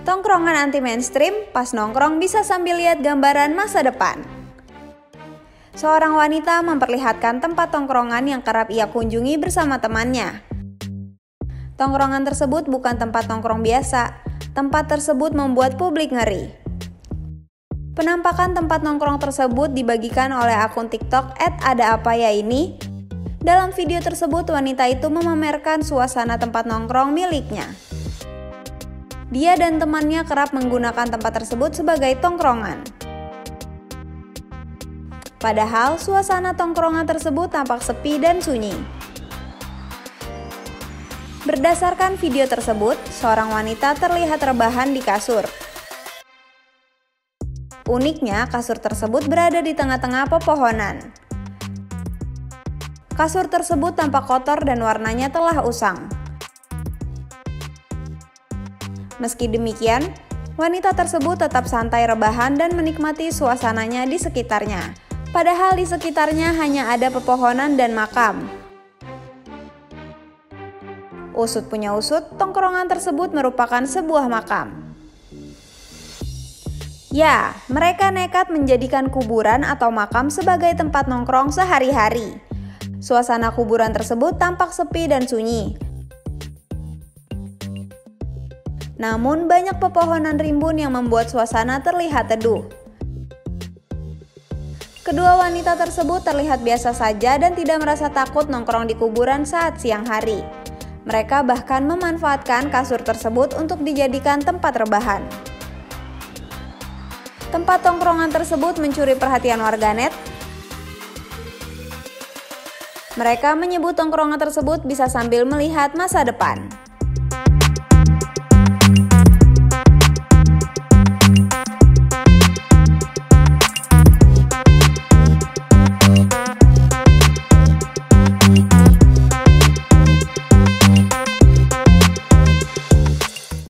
Tongkrongan anti mainstream, pas nongkrong bisa sambil lihat gambaran masa depan. Seorang wanita memperlihatkan tempat tongkrongan yang kerap ia kunjungi bersama temannya. Tongkrongan tersebut bukan tempat nongkrong biasa. Tempat tersebut membuat publik ngeri. Penampakan tempat nongkrong tersebut dibagikan oleh akun TikTok @adaapaya ini. Dalam video tersebut, wanita itu memamerkan suasana tempat nongkrong miliknya. Dia dan temannya kerap menggunakan tempat tersebut sebagai tongkrongan. Padahal suasana tongkrongan tersebut tampak sepi dan sunyi. Berdasarkan video tersebut, seorang wanita terlihat rebahan di kasur. Uniknya, kasur tersebut berada di tengah-tengah pepohonan. Kasur tersebut tampak kotor dan warnanya telah usang. Meski demikian, wanita tersebut tetap santai rebahan dan menikmati suasananya di sekitarnya. Padahal di sekitarnya hanya ada pepohonan dan makam. Usut punya usut, tongkrongan tersebut merupakan sebuah makam. Ya, mereka nekat menjadikan kuburan atau makam sebagai tempat nongkrong sehari-hari. Suasana kuburan tersebut tampak sepi dan sunyi, Namun banyak pepohonan rimbun yang membuat suasana terlihat teduh. Kedua wanita tersebut terlihat biasa saja dan tidak merasa takut nongkrong di kuburan saat siang hari. Mereka bahkan memanfaatkan kasur tersebut untuk dijadikan tempat rebahan. Tempat tongkrongan tersebut mencuri perhatian warganet. Mereka menyebut tongkrongan tersebut bisa sambil melihat masa depan.